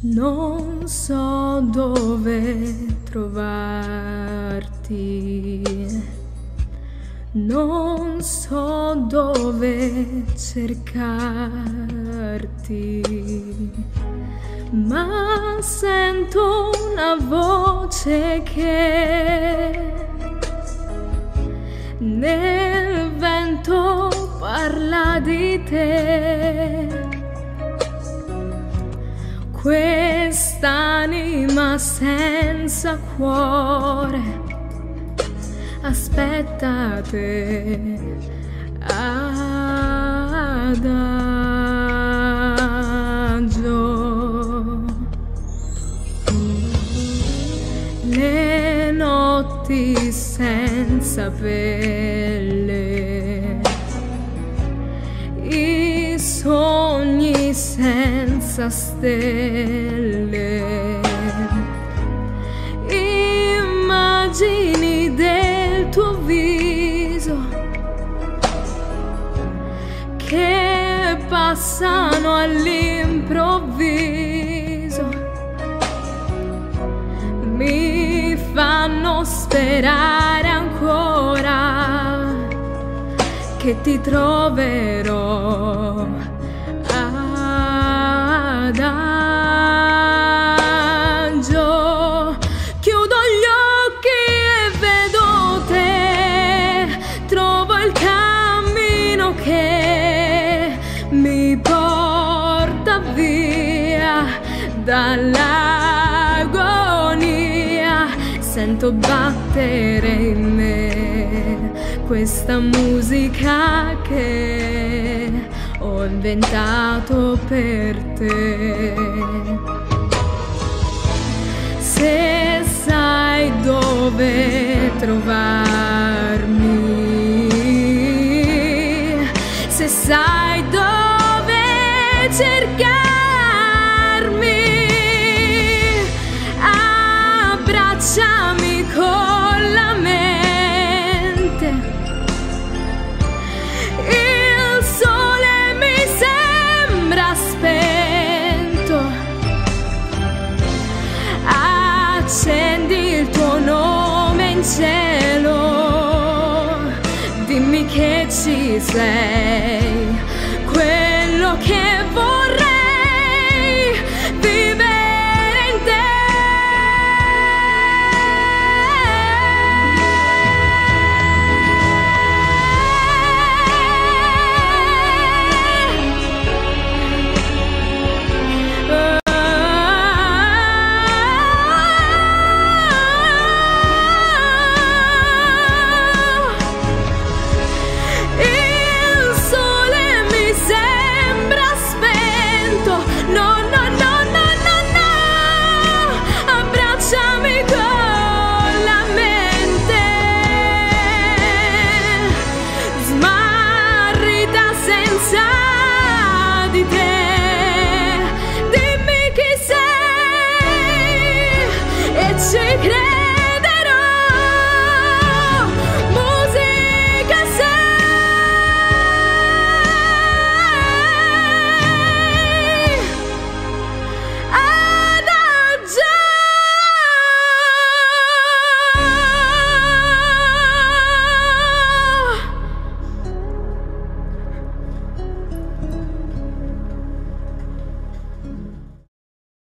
Non so dove trovarti, non so dove cercarti, ma sento una voce che nel vento parla di te quest'anima senza cuore. Aspettate adagio le notti senza pelle i sogni senza stelle. Immagini del tuo viso che passano all'improvviso. Mi fanno sperare ancora che ti troverò dall'agonia. Sento battere in me questa musica che ho inventato per te. Se sai dove trovarmi, se sai Accendi il tuo nome in cielo. Dimmi che ci sei.